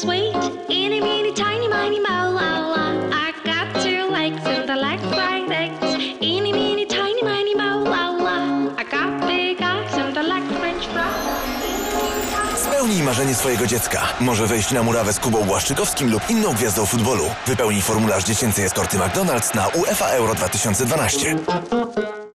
sweet. Eeny, meeny, tiny, miny, la, la. Got two legs and I like fried eggs. Eeny, meeny, tiny, miny, la, la. I got big eyes and I like french fries. Spełnij marzenie swojego dziecka. Może wejść na murawę z Kubą Błaszczykowskim lub inną gwiazdą futbolu. Wypełnij formularz dziecięcej eskorty McDonald's na UEFA Euro 2012.